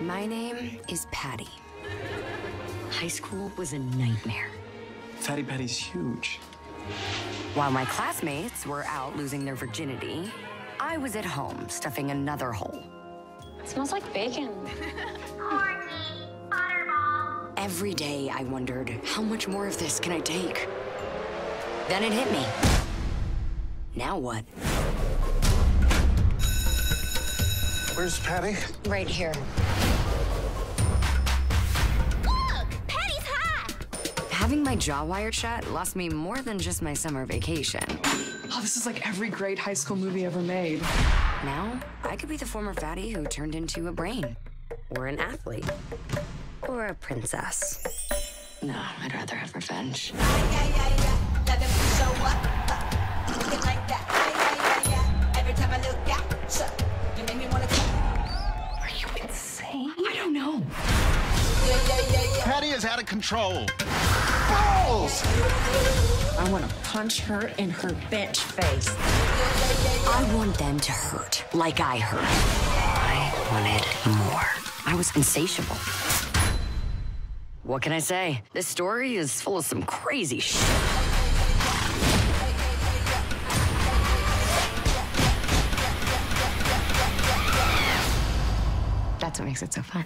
My name is Patty. High school was a nightmare. Fatty Patty's huge. While my classmates were out losing their virginity, I was at home stuffing another hole. It smells like bacon. Every day I wondered, how much more of this can I take? Then it hit me. Now what? Where's Patty? Right here. Having my jaw wired shut lost me more than just my summer vacation. Oh, this is like every great high school movie ever made. Now, I could be the former fatty who turned into a brain. Or an athlete. Or a princess. No, I'd rather have revenge. Are you insane? I don't know. Patty is out of control. I want to punch her in her bitch face. I want them to hurt like I hurt. I wanted more. I was insatiable. What can I say? This story is full of some crazy shit. That's what makes it so fun.